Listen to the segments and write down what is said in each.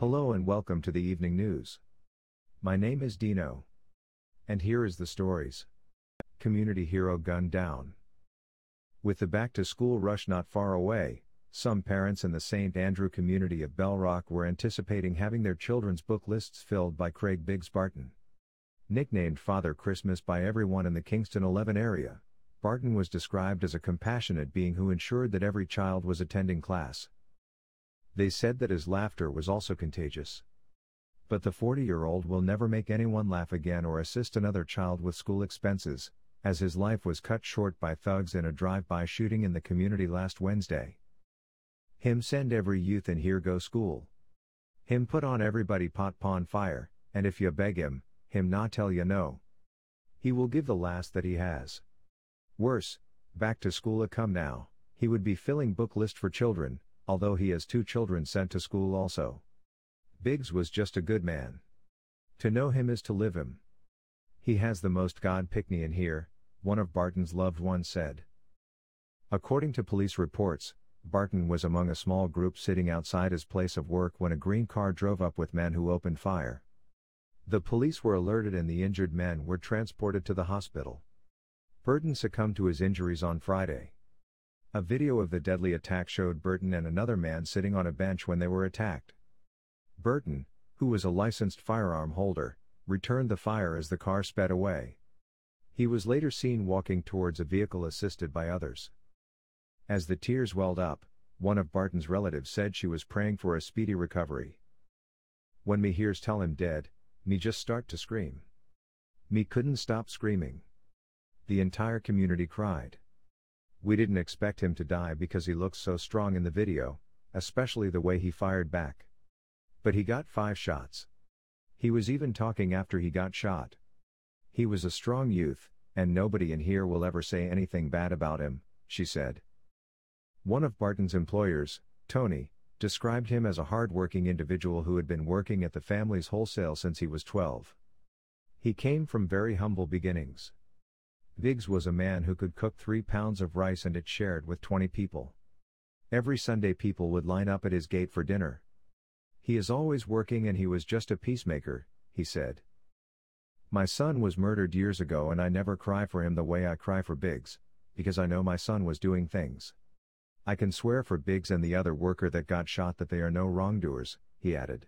Hello and welcome to the evening news. My name is Dino. And here is the stories. Community hero gunned down. With the back to school rush not far away, some parents in the St. Andrew community of Bell Rock were anticipating having their children's book lists filled by Craig Biggs Barton. Nicknamed Father Christmas by everyone in the Kingston 11 area, Barton was described as a compassionate being who ensured that every child was attending class. They said that his laughter was also contagious. But the 40 year old will never make anyone laugh again or assist another child with school expenses, as his life was cut short by thugs in a drive by shooting in the community last Wednesday. Him send every youth in here go school. Him put on everybody pot pon fire, and if you beg him, him not tell you no. He will give the last that he has. Worse, back to school a come now, he would be filling book list for children, although he has two children sent to school also. Biggs was just a good man. To know him is to live him. He has the most God pickney in here, one of Barton's loved ones said. According to police reports, Barton was among a small group sitting outside his place of work when a green car drove up with men who opened fire. The police were alerted and the injured men were transported to the hospital. Burton succumbed to his injuries on Friday. A video of the deadly attack showed Burton and another man sitting on a bench when they were attacked. Burton, who was a licensed firearm holder, returned the fire as the car sped away. He was later seen walking towards a vehicle assisted by others. As the tears welled up, one of Barton's relatives said she was praying for a speedy recovery. When me hears tell him dead, me just start to scream. Me couldn't stop screaming. The entire community cried. We didn't expect him to die because he looks so strong in the video, especially the way he fired back. But he got five shots. He was even talking after he got shot. He was a strong youth, and nobody in here will ever say anything bad about him, she said. One of Barton's employers, Tony, described him as a hard-working individual who had been working at the family's wholesale since he was 12. He came from very humble beginnings. Biggs was a man who could cook three pounds of rice and it shared with 20 people. Every Sunday people would line up at his gate for dinner. He is always working and he was just a peacemaker, he said. My son was murdered years ago and I never cry for him the way I cry for Biggs, because I know my son was doing things. I can swear for Biggs and the other worker that got shot that they are no wrongdoers, he added.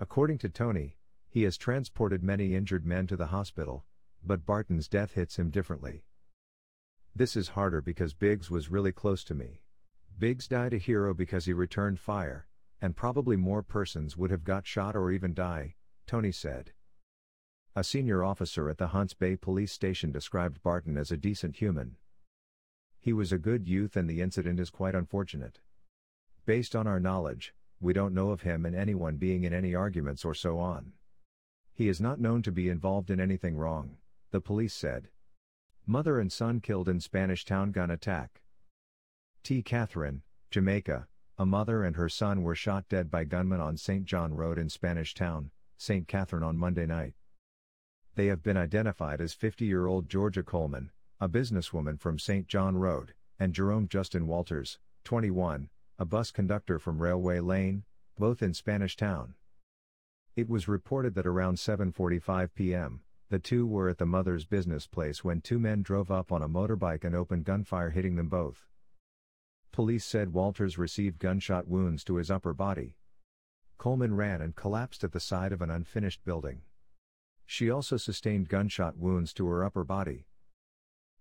According to Tony, he has transported many injured men to the hospital, but Barton's death hits him differently. This is harder because Biggs was really close to me. Biggs died a hero because he returned fire, and probably more persons would have got shot or even die, Tony said. A senior officer at the Hunts Bay police station described Barton as a decent human. He was a good youth and the incident is quite unfortunate. Based on our knowledge, we don't know of him and anyone being in any arguments or so on. He is not known to be involved in anything wrong the police said. Mother and son killed in Spanish Town gun attack. T. Catherine, Jamaica, a mother and her son were shot dead by gunmen on St. John Road in Spanish Town, St. Catherine on Monday night. They have been identified as 50 year old Georgia Coleman, a businesswoman from St. John Road, and Jerome Justin Walters, 21, a bus conductor from Railway Lane, both in Spanish Town. It was reported that around 7:45 p.m., the two were at the mother's business place when two men drove up on a motorbike and opened gunfire hitting them both. Police said Walters received gunshot wounds to his upper body. Coleman ran and collapsed at the side of an unfinished building. She also sustained gunshot wounds to her upper body.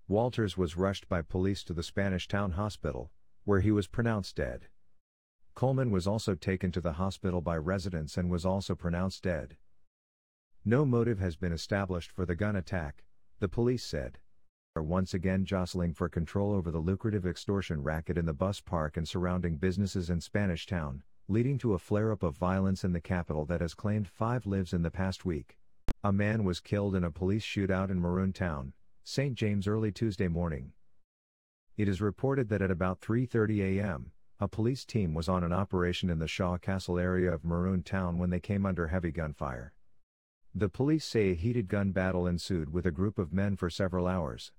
Walters was rushed by police to the Spanish Town Hospital, where he was pronounced dead. Coleman was also taken to the hospital by residents and was also pronounced dead. No motive has been established for the gun attack, the police said. Are once again jostling for control over the lucrative extortion racket in the bus park and surrounding businesses in Spanish Town, leading to a flare up of violence in the capital that has claimed five lives in the past week. A man was killed in a police shootout in Maroon Town, St. James early Tuesday morning. It is reported that at about 3:30 a.m., a police team was on an operation in the Shaw Castle area of Maroon Town when they came under heavy gunfire. The police say a heated gun battle ensued with a group of men for several hours.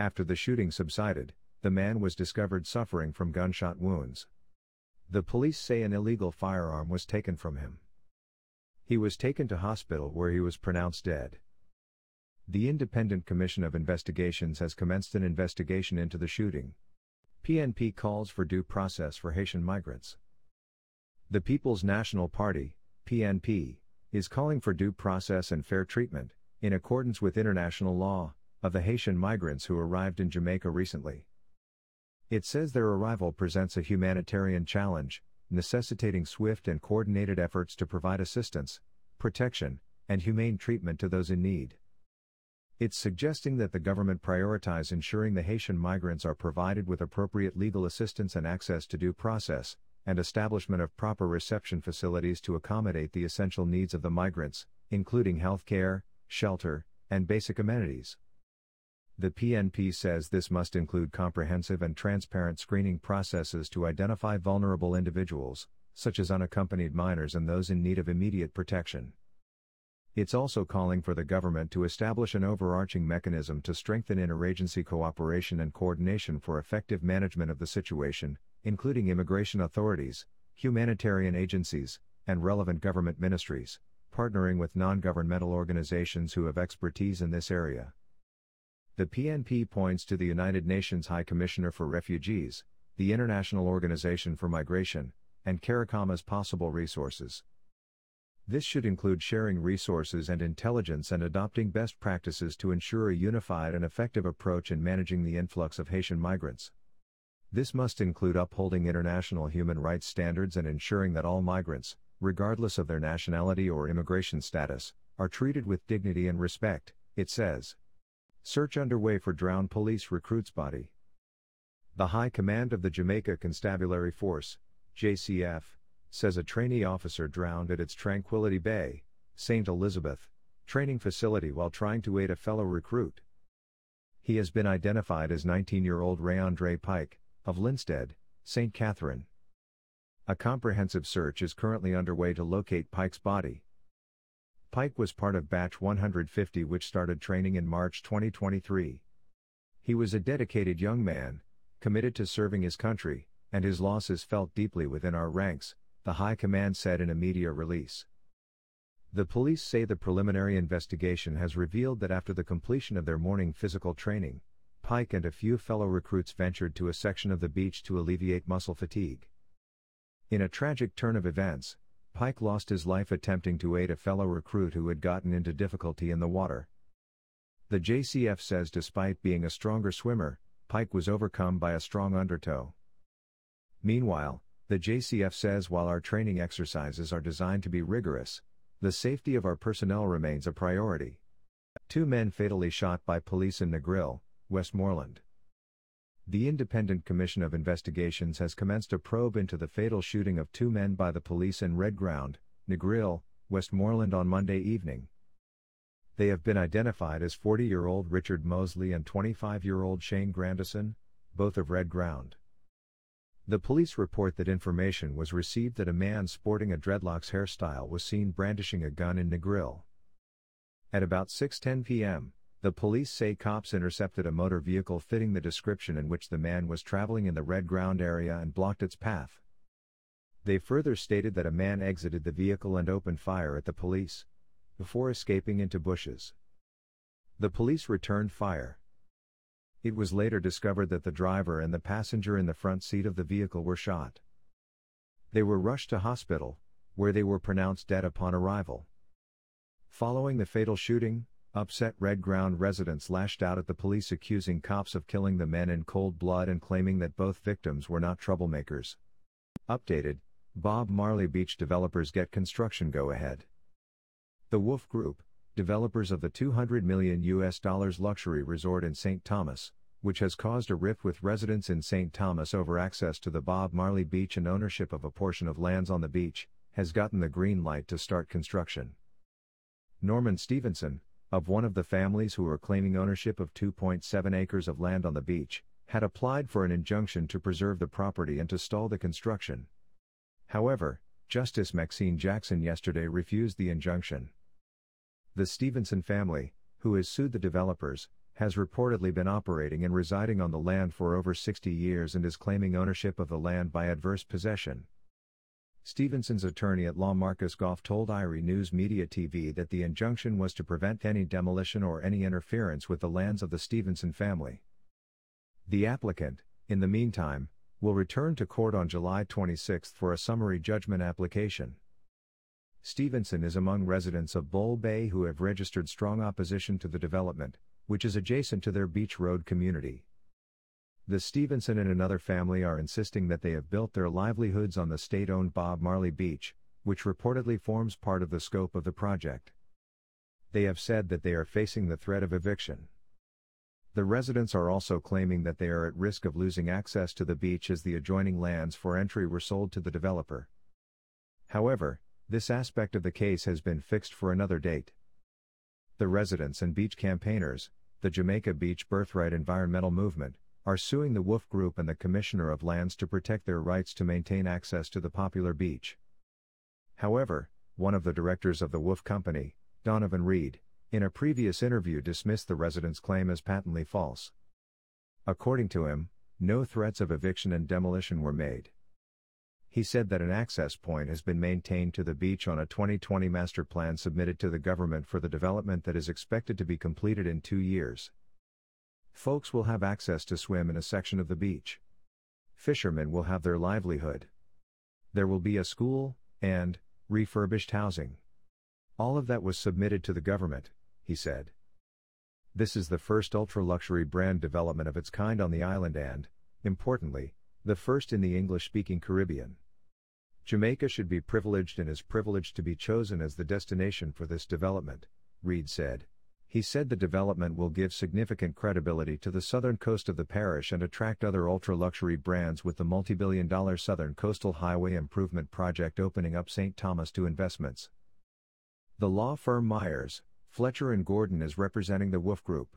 After the shooting subsided, the man was discovered suffering from gunshot wounds. The police say an illegal firearm was taken from him. He was taken to hospital where he was pronounced dead. The Independent Commission of Investigations has commenced an investigation into the shooting. PNP calls for due process for Haitian migrants. The People's National Party, PNP, is calling for due process and fair treatment, in accordance with international law, of the Haitian migrants who arrived in Jamaica recently. It says their arrival presents a humanitarian challenge, necessitating swift and coordinated efforts to provide assistance, protection, and humane treatment to those in need. It's suggesting that the government prioritize ensuring the Haitian migrants are provided with appropriate legal assistance and access to due process, and establishment of proper reception facilities to accommodate the essential needs of the migrants, including health care, shelter, and basic amenities. The PNP says this must include comprehensive and transparent screening processes to identify vulnerable individuals, such as unaccompanied minors and those in need of immediate protection. It's also calling for the government to establish an overarching mechanism to strengthen interagency cooperation and coordination for effective management of the situation, including immigration authorities, humanitarian agencies, and relevant government ministries, partnering with non governmental organizations who have expertise in this area. The PNP points to the United Nations High Commissioner for Refugees, the International Organization for Migration, and CARICOM as possible resources. This should include sharing resources and intelligence and adopting best practices to ensure a unified and effective approach in managing the influx of Haitian migrants. This must include upholding international human rights standards and ensuring that all migrants, regardless of their nationality or immigration status, are treated with dignity and respect, it says. Search underway for drowned police recruit's body. The High Command of the Jamaica Constabulary Force, JCF, says a trainee officer drowned at its Tranquility Bay, St. Elizabeth, training facility while trying to aid a fellow recruit. He has been identified as 19 year old Rayandre Pike, of Linstead, St. Catherine. A comprehensive search is currently underway to locate Pike's body. Pike was part of Batch 150, which started training in March 2023. He was a dedicated young man, committed to serving his country, and his loss is felt deeply within our ranks, the High Command said in a media release. The police say the preliminary investigation has revealed that after the completion of their morning physical training, Pike and a few fellow recruits ventured to a section of the beach to alleviate muscle fatigue. In a tragic turn of events, Pike lost his life attempting to aid a fellow recruit who had gotten into difficulty in the water. The JCF says despite being a stronger swimmer, Pike was overcome by a strong undertow. Meanwhile, the JCF says while our training exercises are designed to be rigorous, the safety of our personnel remains a priority. Two men fatally shot by police in Negril, Westmoreland. The Independent Commission of Investigations has commenced a probe into the fatal shooting of two men by the police in Red Ground, Negril, Westmoreland on Monday evening. They have been identified as 40 year old Richard Mosley and 25 year old Shane Grandison, both of Red Ground. The police report that information was received that a man sporting a dreadlocks hairstyle was seen brandishing a gun in Negril. At about 6:10 p.m., the police say cops intercepted a motor vehicle fitting the description in which the man was traveling in the red ground area and blocked its path. They further stated that a man exited the vehicle and opened fire at the police, before escaping into bushes. The police returned fire. It was later discovered that the driver and the passenger in the front seat of the vehicle were shot. They were rushed to hospital, where they were pronounced dead upon arrival. Following the fatal shooting, Upset Red Ground residents lashed out at the police accusing cops of killing the men in cold blood and claiming that both victims were not troublemakers. Updated Bob Marley Beach developers get construction go ahead. The Wolf Group, developers of the 200 million US dollars luxury resort in St. Thomas, which has caused a rift with residents in St. Thomas over access to the Bob Marley Beach and ownership of a portion of lands on the beach, has gotten the green light to start construction. Norman Stevenson, of one of the families who were claiming ownership of 2.7 acres of land on the beach, had applied for an injunction to preserve the property and to stall the construction. However, Justice Maxine Jackson yesterday refused the injunction. The Stevenson family, who has sued the developers, has reportedly been operating and residing on the land for over 60 years and is claiming ownership of the land by adverse possession, Stevenson's attorney at law Marcus Goff told Irie News Media TV that the injunction was to prevent any demolition or any interference with the lands of the Stevenson family. The applicant, in the meantime, will return to court on July 26 for a summary judgment application. Stevenson is among residents of Bull Bay who have registered strong opposition to the development, which is adjacent to their Beach Road community. The Stevenson and another family are insisting that they have built their livelihoods on the state owned Bob Marley Beach, which reportedly forms part of the scope of the project. They have said that they are facing the threat of eviction. The residents are also claiming that they are at risk of losing access to the beach as the adjoining lands for entry were sold to the developer. However, this aspect of the case has been fixed for another date. The residents and beach campaigners, the Jamaica Beach Birthright Environmental Movement, are suing the Wolf Group and the Commissioner of Lands to protect their rights to maintain access to the popular beach. However, one of the directors of the Wolf Company, Donovan Reed, in a previous interview dismissed the residents' claim as patently false. According to him, no threats of eviction and demolition were made. He said that an access point has been maintained to the beach on a 2020 master plan submitted to the government for the development that is expected to be completed in two years. Folks will have access to swim in a section of the beach. Fishermen will have their livelihood. There will be a school, and, refurbished housing. All of that was submitted to the government, he said. This is the first ultra luxury brand development of its kind on the island and, importantly, the first in the English speaking Caribbean. Jamaica should be privileged and is privileged to be chosen as the destination for this development, Reed said. He said the development will give significant credibility to the southern coast of the parish and attract other ultra luxury brands with the multi billion dollar Southern Coastal Highway Improvement Project opening up St. Thomas to investments. The law firm Myers, Fletcher and Gordon is representing the Wolf Group.